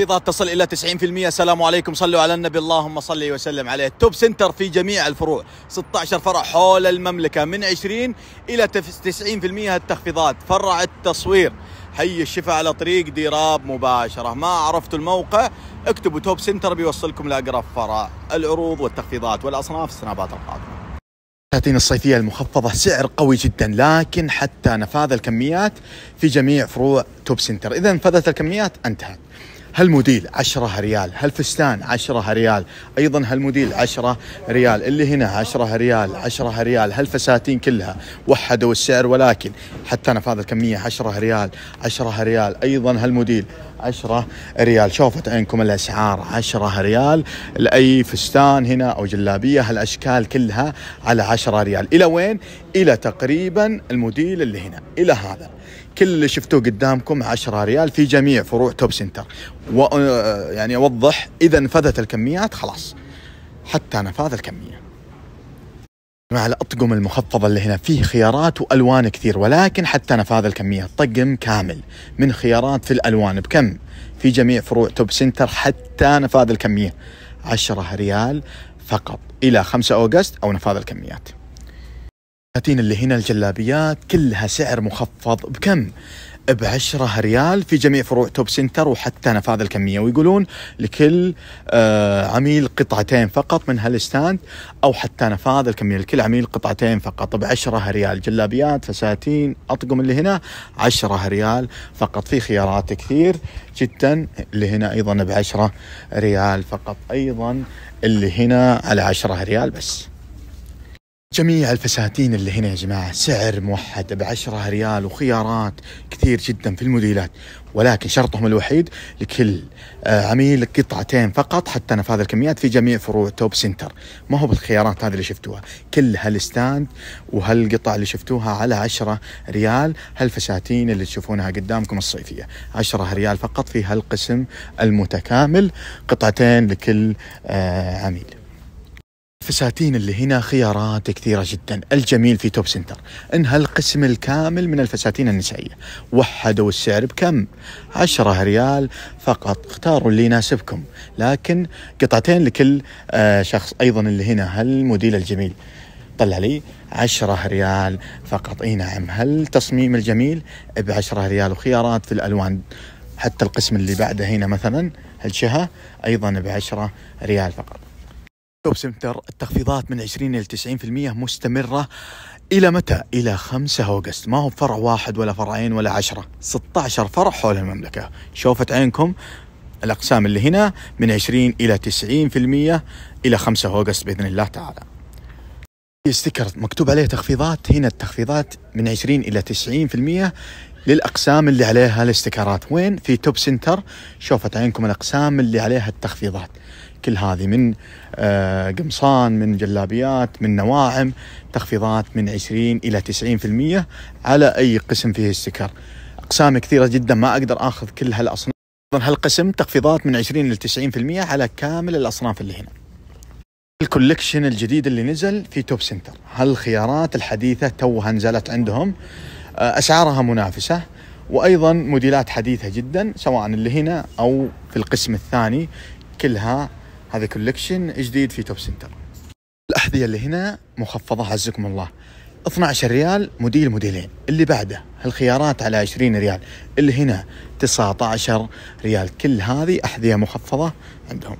تخفيضات تصل إلى 90% السلام عليكم. صلوا على النبي. اللهم صل وسلم عليه. توب سنتر في جميع الفروع. 16 فرع حول المملكة. من 20 إلى 90% التخفيضات فرع التصوير. حي الشفا على طريق ديراب مباشرة. ما عرفتوا الموقع؟ اكتبوا توب سنتر بيوصلكم لأقرب فرع. العروض والتخفيضات والأصناف السنابات القادمة. الفساتين الصيفية المخفضة سعر قوي جدا لكن حتى نفاذ الكميات في جميع فروع توب سنتر. إذا نفذت الكميات انتهت. هالموديل 10 ريال هالفستان 10 ريال أيضا هالموديل 10 ريال اللي هنا 10 ريال 10 ريال هالفساتين كلها وحدوا السعر ولكن حتى نفاذ الكميه 10 ريال 10 ريال أيضا هالموديل 10 ريال. شوفت عينكم الأسعار. 10 ريال لأي فستان هنا أو جلابية. هالأشكال كلها على 10 ريال. إلى وين؟ إلى تقريبا الموديل اللي هنا. إلى هذا. كل اللي شفتوه قدامكم 10 ريال في جميع فروع توب سنتر. و يعني أوضح إذا نفذت الكميات. خلاص. حتى نفاذ الكمية. مع الأطقم المخفضة اللي هنا فيه خيارات وألوان كثير ولكن حتى نفاذ الكمية طقم كامل من خيارات في الألوان بكم؟ في جميع فروع توب سنتر حتى نفاذ الكمية. 10 ريال فقط إلى 5 August أو نفاذ الكميات. الفساتين اللي هنا الجلابيات كلها سعر مخفض بكم؟ ب 10 ريال في جميع فروع توب سنتر وحتى نفاذ الكميه ويقولون لكل آه عميل قطعتين فقط من هال stand أو حتى نفاذ الكميه لكل عميل قطعتين فقط. ب 10 ريال جلابيات فساتين أطقم اللي هنا 10 ريال فقط. في خيارات كثير جدا اللي هنا أيضا ب 10 ريال فقط. أيضا اللي هنا على 10 ريال بس. جميع الفساتين اللي هنا يا جماعة سعر موحد بعشرة ريال وخيارات كثير جدا في الموديلات. ولكن شرطهم الوحيد لكل آه، عميل قطعتين فقط حتى نفاذ الكميات في جميع فروع توب سنتر. ما هو بالخيارات هذه اللي شفتوها. كل هال stand وهالقطع اللي شفتوها على عشرة ريال هالفساتين اللي تشوفونها قدامكم الصيفية. عشرة ريال فقط في هالقسم المتكامل قطعتين لكل آه، عميل. الفساتين اللي هنا خيارات كثيرة جدا. الجميل في توب سنتر. ان هالقسم الكامل من الفساتين النسائية. وحدوا السعر بكم؟ عشرة ريال فقط. اختاروا اللي يناسبكم. لكن قطعتين لكل آه شخص. أيضا اللي هنا هالموديل الجميل. طلع لي عشرة ريال فقط. إي نعم. هالتصميم الجميل؟ بعشرة ريال. وخيارات في الألوان. حتى القسم اللي بعده هنا مثلا هالشهة أيضا بعشرة ريال فقط. توب سنتر التخفيضات من 20 إلى 90% مستمرة. إلى متى؟ إلى 5 August ما هو فرع واحد ولا فرعين ولا عشرة؟ 16 فرع حول المملكة. شوفت عينكم. الأقسام اللي هنا من 20 إلى 90% إلى 5 August بإذن الله تعالى. sticker مكتوب عليه تخفيضات. هنا التخفيضات من 20 إلى 90% للأقسام اللي عليها الستيكرات. وين؟ في توب سنتر شوفت عينكم الأقسام اللي عليها التخفيضات. كل هذه من آه، قمصان من جلابيات من نواعم تخفيضات من 20 إلى 90% على أي قسم فيه sticker أقسام كثيرة جدا ما أقدر أخذ كل هالأصناف. هالقسم تخفيضات من 20 إلى 90% على كامل الأصناف اللي هنا. ال collection الجديد اللي نزل في توب سنتر. هالخيارات الحديثة توها نزلت عندهم آه، أسعارها منافسة وأيضا موديلات حديثة جدا سواء اللي هنا أو في القسم الثاني كلها هذا collection جديد في توب سنتر الأحذية اللي هنا مخفضة عزكم الله. 12 ريال موديل موديلين. اللي بعده الخيارات على 20 ريال. اللي هنا 19 ريال. كل هذه أحذية مخفضة عندهم.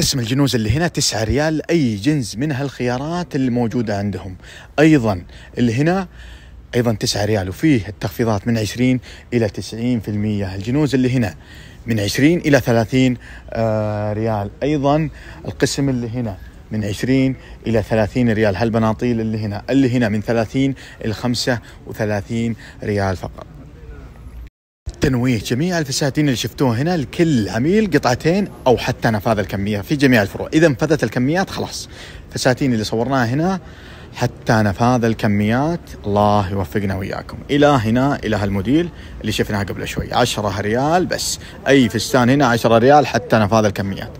اسم الجنوز اللي هنا 9 ريال. أي جنس من هالخيارات اللي موجودة عندهم. أيضا اللي هنا أيضا 9 ريال وفيه التخفيضات من 20 إلى 90% الجنوز اللي هنا من 20 إلى 30 آه، ريال. أيضا القسم اللي هنا من 20 إلى 30 ريال. هالبناطيل اللي هنا اللي هنا من 30 إلى 35 ريال فقط. تنويه جميع الفساتين اللي شفتوها هنا لكل عميل قطعتين أو حتى نفاذ الكمية في جميع الفروع. إذا نفذت الكميات خلاص. فساتين اللي صورناها هنا حتى نفاذ الكميات الله يوفقنا وياكم إلى هنا إلى هالموديل اللي شفناه قبل شوي. 10 ريال بس. أي فستان هنا 10 ريال حتى نفاذ الكميات.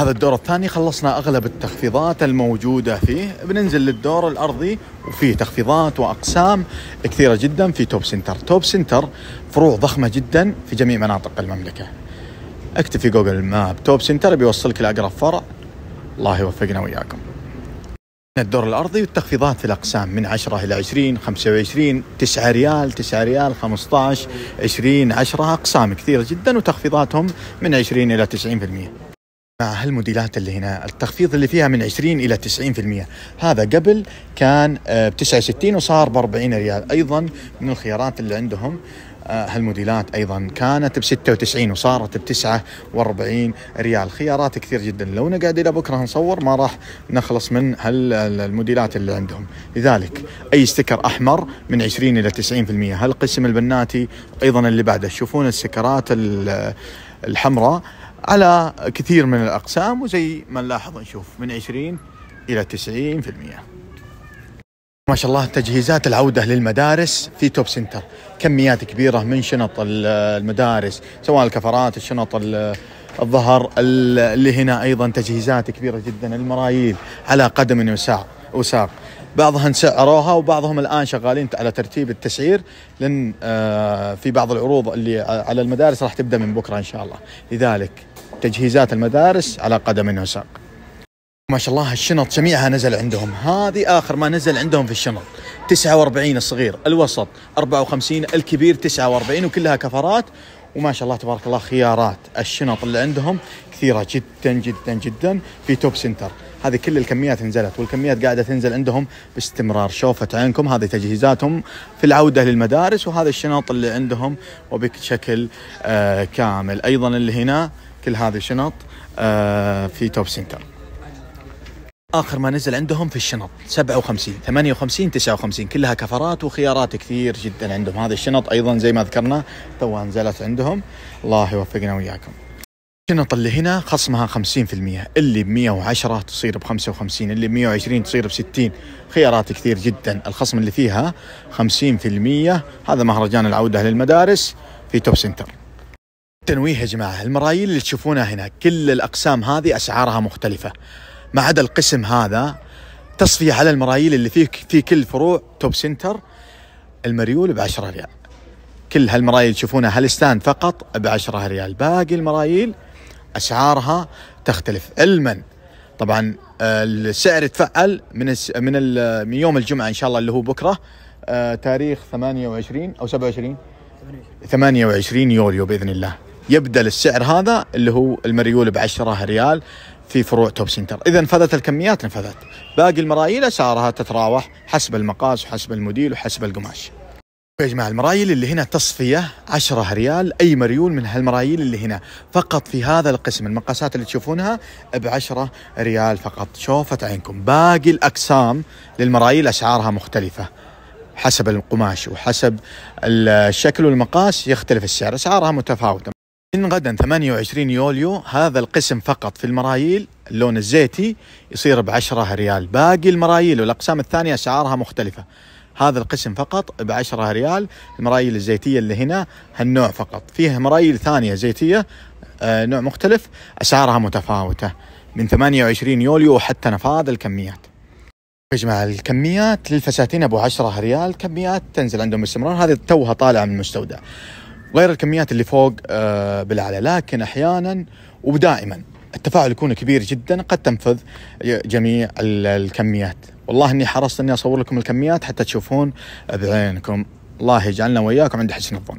هذا الدور الثاني خلصنا أغلب التخفيضات الموجودة فيه. بننزل للدور الأرضي وفيه تخفيضات وأقسام كثيرة جدا في توب سنتر. توب سنتر فروع ضخمة جدا في جميع مناطق المملكة. اكتب في Google Map توب سنتر بيوصلك لأقرب فرع. الله يوفقنا وياكم الدور الأرضي والتخفيضات في الأقسام من 10 إلى 20 25 9 ريال 9 ريال 15 20 10 أقسام كثيرة جدا وتخفيضاتهم من 20 إلى 90% مع هالموديلات اللي هنا التخفيض اللي فيها من 20 إلى 90% هذا قبل كان ب 69 وصار ب 40 ريال. أيضا من الخيارات اللي عندهم آه، هالموديلات أيضا كانت ب 96 وصارت ب 49 ريال. خيارات كثير جدا. لو نقعد إلى بكرة نصور ما راح نخلص من هالموديلات اللي عندهم. لذلك أي sticker أحمر من 20 إلى 90% هالقسم البناتي أيضا اللي بعده. تشوفون الستيكرات الحمراء على كثير من الأقسام وزي ما نلاحظ نشوف من 20 إلى 90% ما شاء الله تجهيزات العودة للمدارس في توب سنتر. كميات كبيرة من شنط المدارس سواء الكفرات الشنط الظهر اللي هنا أيضا تجهيزات كبيرة جدا المرايل على قدم وساق وساق بعضها سعروها وبعضهم الآن شغالين على ترتيب التسعير. لأن آه، في بعض العروض اللي على المدارس راح تبدأ من بكرة إن شاء الله. لذلك تجهيزات المدارس على قدم وساق ما شاء الله الشنط جميعها نزل عندهم. هذه آخر ما نزل عندهم في الشنط. 49 الصغير الوسط 54 الكبير 49 وكلها كفرات. وما شاء الله تبارك الله خيارات الشنط اللي عندهم كثيرة جدا جدا جدا في توب سنتر. هذه كل الكميات نزلت والكميات قاعدة تنزل عندهم باستمرار. شوفت عينكم هذه تجهيزاتهم في العودة للمدارس وهذا الشنط اللي عندهم. وبشكل آه كامل. أيضا اللي هنا كل هذه شنط آه في توب سنتر. آخر ما نزل عندهم في الشنط 57 58 59 كلها كفرات وخيارات كثير جدا عندهم. هذه الشنط أيضا زي ما ذكرنا توها نزلت عندهم. الله يوفقنا وياكم الشنط اللي هنا خصمها 50% اللي ب 110 تصير ب 55 اللي ب 120 تصير ب 60 خيارات كثير جدا. الخصم اللي فيها 50% هذا مهرجان العودة للمدارس في توب سنتر. تنويه يا جماعة المرايل اللي تشوفونها هنا كل الأقسام هذه أسعارها مختلفة. ما عدا القسم هذا تصفية على المرايل اللي فيه في كل فروع توب سنتر المريول ب 10 ريال. كل هالمرايل تشوفونها هال stand فقط ب 10 ريال. باقي المرايل أسعارها تختلف علما. طبعا آه، السعر يتفعل من من من يوم الجمعة إن شاء الله اللي هو بكرة آه، تاريخ 28 أو 27 28 يوليو بإذن الله. يبدأ السعر هذا اللي هو المريول ب 10 ريال. في فروع توب سنتر. اذا نفذت الكميات نفذت باقي المرايل أسعارها تتراوح حسب المقاس وحسب الموديل وحسب القماش. يا جماعة المرايل اللي هنا تصفية 10 ريال أي مريول من هالمرايل اللي هنا. فقط في هذا القسم المقاسات اللي تشوفونها ب 10 ريال فقط. شوفت عينكم. باقي الأقسام للمرايل أسعارها مختلفة. حسب القماش وحسب الشكل والمقاس يختلف السعر. أسعارها متفاوتة. من غدا 28 يوليو هذا القسم فقط في المرايل اللون الزيتي يصير ب 10 ريال. باقي المرايل والأقسام الثانية أسعارها مختلفة. هذا القسم فقط ب 10 ريال. المرايل الزيتية اللي هنا هالنوع فقط. فيه مرايل ثانية زيتية آه نوع مختلف. أسعارها متفاوتة. من 28 يوليو وحتى نفاذ الكميات. يا جماعة الكميات للفساتين أبو 10 ريال. كميات تنزل عندهم باستمرار. هذه توها طالعة من المستودع. غير الكميات اللي فوق آه بالأعلى. لكن أحيانا ودائما التفاعل يكون كبير جدا قد تنفذ جميع الكميات. والله إني حرصت إني أصور لكم الكميات حتى تشوفون بعينكم. الله يجعلنا وإياكم عند حسن الظن.